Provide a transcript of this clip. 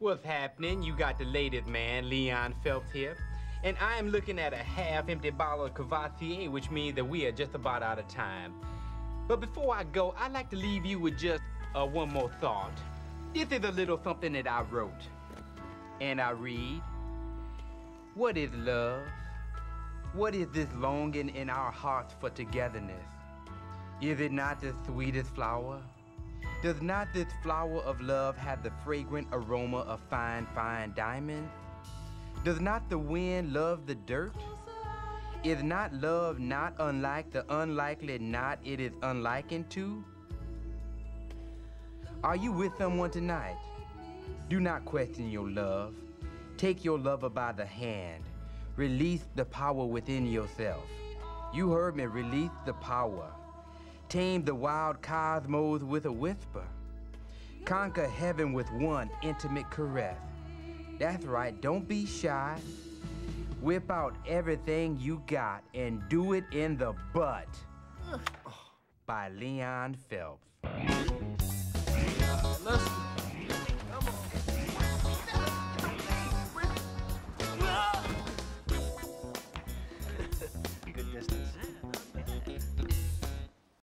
What's happening? You got the Ladies Man, Leon Phelps here. And I am looking at a half-empty bottle of Courvoisier, which means that we are just about out of time. But before I go, I'd like to leave you with just uh, one more thought. This is a little something that I wrote. And I read, What is love? What is this longing in our hearts for togetherness? Is it not the sweetest flower? Does not this flower of love have the fragrant aroma of fine, fine diamonds? Does not the wind love the dirt? Is not love not unlike the unlikely knot it is unlikened to? Are you with someone tonight? Do not question your love. Take your lover by the hand. Release the power within yourself. You heard me, release the power. Tame the wild cosmos with a whisper. Conquer heaven with one intimate caress. That's right, don't be shy. Whip out everything you got and do it in the butt. By Leon Phelps.